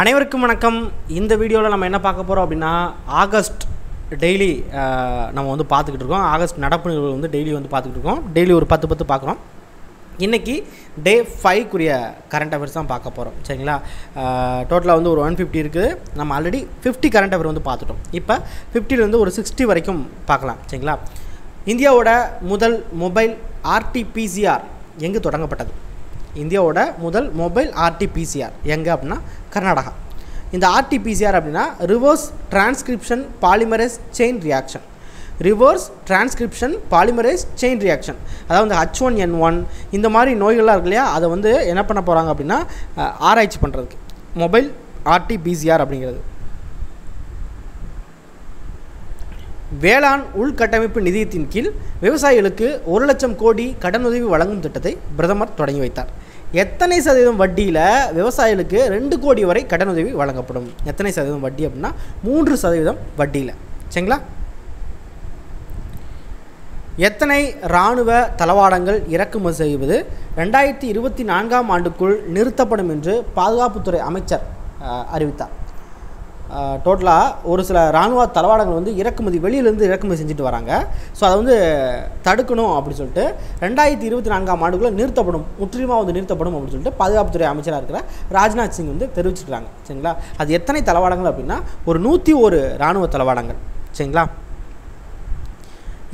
அனைவருக்கும் வணக்கம். இந்த வீடியோவில் நம்ம என்ன பார்க்க போகிறோம் அப்படின்னா ஆகஸ்ட் டெய்லி நம்ம வந்து பார்த்துக்கிட்டு இருக்கோம். ஆகஸ்ட் நடப்பு நிகழ்வு வந்து டெய்லி வந்து பார்த்துக்கிட்டு இருக்கோம். டெய்லி ஒரு பத்து பத்து பார்க்குறோம். இன்றைக்கி டே ஃபைவ்க்குரிய கரண்ட் அஃபேர்ஸ் தான் பார்க்க போகிறோம் சரிங்களா? டோட்டலாக வந்து ஒரு ஒன் ஃபிஃப்டி இருக்குது. நம்ம ஆல்ரெடி ஃபிஃப்டி கரண்ட் அஃபேர் வந்து பார்த்துட்டோம். இப்போ ஃபிஃப்டிலேருந்து ஒரு சிக்ஸ்டி வரைக்கும் பார்க்கலாம். சரிங்களா? இந்தியாவோட முதல் மொபைல் ஆர்டிபிசிஆர் எங்கு தொடங்கப்பட்டது? இந்தியாவோட முதல் மொபைல் ஆர்டிபிசிஆர் எங்கே அப்படின்னா கர்நாடகா. இந்த ஆர்டிபிசிஆர் அப்படின்னா reverse transcription polymerase chain reaction. Reverse transcription polymerase chain reaction. அதாவது ஹச் ஒன் என் ஒன் இந்த மாதிரி நோய்கள்லாம் இருக்கு இல்லையா? அதை வந்து என்ன பண்ண போகிறாங்க அப்படின்னா ஆராய்ச்சி பண்ணுறதுக்கு மொபைல் ஆர்டிபிசிஆர் அப்படிங்கிறது. வேளாண் உள்கட்டமைப்பு நிதியத்தின் கீழ் விவசாயிகளுக்கு ஒரு லட்சம் கோடி கடனுதவி வழங்கும் திட்டத்தை பிரதமர் தொடங்கி வைத்தார். எத்தனை சதவீதம் வட்டியில் விவசாயிகளுக்கு ரெண்டு கோடி வரை கடனுதவி வழங்கப்படும்? எத்தனை சதவீதம் வட்டி அப்படின்னா மூன்று சதவீதம் வட்டியில். சரிங்களா? எத்தனை இராணுவ தளவாடங்கள் இறக்குமதி செய்வது? ரெண்டாயிரத்தி இருபத்தி நான்காம் ஆண்டுக்குள் நிறுத்தப்படும் என்று பாதுகாப்புத்துறை அமைச்சர் அறிவித்தார். டோட்டலாக ஒரு சில இராணுவ தளவாடங்கள் வந்து இறக்குமதி வெளியிலேருந்து இறக்குமதி செஞ்சுட்டு வராங்க. ஸோ அதை வந்து தடுக்கணும் அப்படின்னு சொல்லிட்டு ரெண்டாயிரத்தி இருபத்தி நான்காம் ஆண்டுக்குள்ளே நிறுத்தப்படும் முற்றிலுமாக வந்து நிறுத்தப்படும் அப்படின்னு சொல்லிட்டு பாதுகாப்புத்துறை அமைச்சராக இருக்கிற ராஜ்நாத் சிங் வந்து தெரிவிச்சிருக்காங்க. சரிங்களா? அது எத்தனை தளவாடங்கள் அப்படின்னா ஒரு நூற்றி ஒரு இராணுவ தளவாடங்கள். சரிங்களா?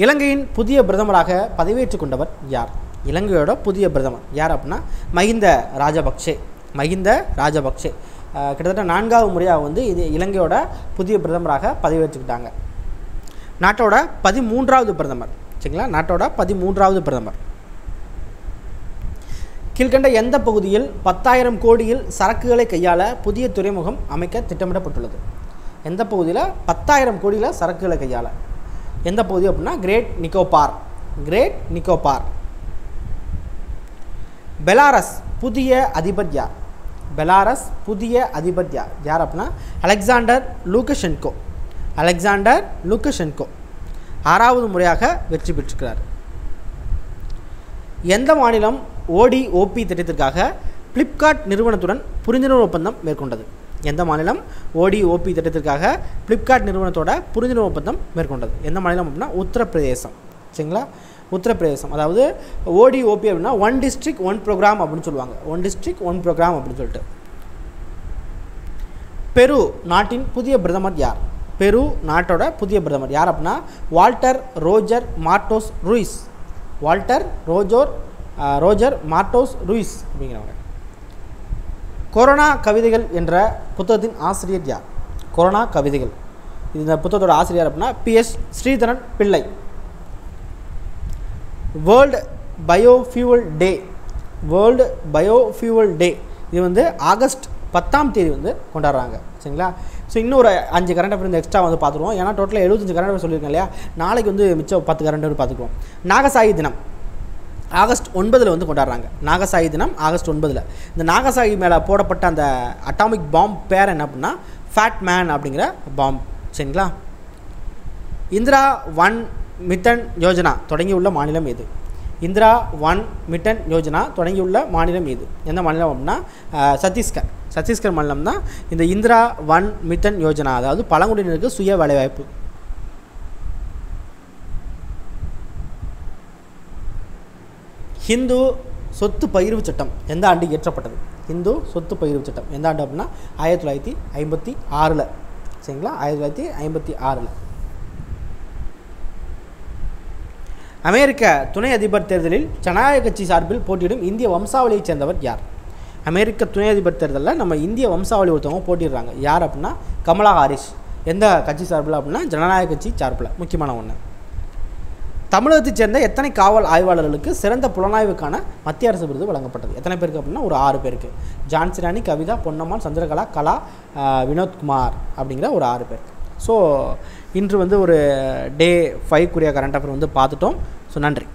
இலங்கையின் புதிய பிரதமராக பதவியேற்றுக் கொண்டவர் யார்? இலங்கையோட புதிய பிரதமர் யார் அப்படின்னா மஹிந்த ராஜபக்சே மஹிந்த ராஜபக்சே கிட்டத்தட்ட நான்காவது முறையாக வந்து இது இலங்கையோட புதிய பிரதமராக பதவியேற்றுக்கிட்டாங்க. நாட்டோட பதிமூன்றாவது பிரதமர். சரிங்களா? நாட்டோட பதிமூன்றாவது பிரதமர். கீழ்கண்ட எந்த பகுதியில் பத்தாயிரம் கோடியில் சரக்குகளை கையாள புதிய துறைமுகம் அமைக்க திட்டமிடப்பட்டுள்ளது? எந்த பகுதியில் பத்தாயிரம் கோடியில் சரக்குகளை கையாள? எந்த பகுதி அப்படின்னா Great Nicobar Great Nicobar Belarus புதிய அதிபர் யார்? பெலாரஸ் புதிய அதிபர் யார் யார் அப்படின்னா? அலெக்சாண்டர் லூக்கஷென்கோ அலெக்சாண்டர் லூக்கஷென்கோ ஆறாவது முறையாக வெற்றி பெற்றிருக்கிறார். எந்த மாநிலம் ஓடி ஓபி திட்டத்திற்காக ஃப்ளிப்கார்ட் நிறுவனத்துடன் புரிந்துணர்வு ஒப்பந்தம் மேற்கொண்டது? எந்த மாநிலம் ஓடி ஓபி திட்டத்திற்காக ஃப்ளிப்கார்ட் நிறுவனத்தோட புரிந்துணர்வு ஒப்பந்தம் மேற்கொண்டது? எந்த மாநிலம் அப்படின்னா உத்தரப்பிரதேசம். சரிங்களா? உத்தரப்பிரதேசம். அதாவது ஓடி ஓபி அப்படின்னா ஒன் டிஸ்ட்ரிக்ட் ஒன் ப்ரோக்ராம் அப்படின்னு சொல்லுவாங்க. ஒன் டிஸ்ட்ரிக்ட் ஒன் ப்ரோக்ராம் அப்படின்னு சொல்லிட்டு. பெரு நாட்டின் புதிய பிரதமர் யார்? பெரு நாட்டோட புதிய பிரதமர் யார் அப்படின்னா Walter Roger Martos Ruiz. Walter Roger Roger Martos Ruiz அப்படிங்கிறவங்க. கொரோனா கவிதைகள் என்ற புத்தகத்தின் ஆசிரியர் யார்? கொரோனா கவிதைகள். இந்த புத்தகத்தோட ஆசிரியர் அப்படின்னா PS Sreedharan Pillai. World biofuel day world biofuel day இது வந்து ஆகஸ்ட் பத்தாம் தேதி வந்து கொண்டாடுறாங்க. சரிங்களா? ஸோ இன்னும் ஒரு அஞ்சு கரண்ட் அஃபேர் இந்த எக்ஸ்ட்ரா வந்து பார்த்துருவோம். ஏன்னா டோட்டலாக எழுபத்தஞ்சு கரண்ட் அஃபேர் சொல்லியிருக்கேன் இல்லையா? நாளைக்கு வந்து மிச்சம் பத்து கரண்ட் அஃபேர் பார்த்துக்குவோம். நாகசாயி தினம். ஆகஸ்ட் ஒன்பதில் வந்து கொண்டாடுறாங்க. நாகசாயி தினம் ஆகஸ்ட் ஒன்பதில். இந்த நாகசாயி மேலே போடப்பட்ட அந்த அட்டாமிக் பாம்ப் பேர் என்ன அப்படின்னா ஃபேட் மேன் அப்படிங்கிற பாம்ப் சரிங்களா? இந்திரா ஒன் மிட்டன் யோஜனா தொடங்கியுள்ள மாநிலம் எது? இந்திரா ஒன் மிட்டன் யோஜனா தொடங்கியுள்ள மாநிலம் எது? எந்த மாநிலம் அப்படின்னா சத்தீஸ்கர். சத்தீஸ்கர் மாநிலம் தான் இந்த இந்திரா ஒன் மிட்டன் யோஜனா அதாவது பழங்குடியினருக்கு சுய வேலைவாய்ப்பு. ஹிந்து சொத்து பகிர்வு சட்டம் எந்த ஆண்டு இயற்றப்பட்டது? ஹிந்து சொத்து பகிர்வு சட்டம் எந்த ஆண்டு அப்படின்னா ஆயிரத்தி தொள்ளாயிரத்தி ஐம்பத்தி ஆறில். சரிங்களா? ஆயிரத்தி தொள்ளாயிரத்தி ஐம்பத்தி ஆறில். அமெரிக்க துணை அதிபர் தேர்தலில் ஜனநாயக கட்சி சார்பில் போட்டியிடும் இந்திய வம்சாவளியைச் சேர்ந்தவர் யார்? அமெரிக்க துணை அதிபர் தேர்தலில் நம்ம இந்திய வம்சாவளி ஒருத்தவங்க போட்டிடுறாங்க யார் அப்படின்னா கமலா ஹாரிஸ். எந்த கட்சி சார்பில் அப்படின்னா ஜனநாயக கட்சி சார்பில். முக்கியமான ஒன்று தமிழகத்தைச் சேர்ந்த எத்தனை காவல் ஆய்வாளர்களுக்கு சிறந்த புலனாய்வுக்கான மத்திய அரசு விருது வழங்கப்பட்டது? எத்தனை பேருக்கு அப்படின்னா ஒரு ஆறு பேருக்கு. ஜான்சி ராணி கவிதா பொன்னம்மாள் சந்திரகலா கலா வினோத்குமார் அப்படிங்கிற ஒரு ஆறு பேருக்கு. ஸோ இன்று வந்து ஒரு டே ஃபைவ்க்குரிய கரண்ட் அஃபேர் வந்து பார்த்துட்டோம். ஸோ நன்றி.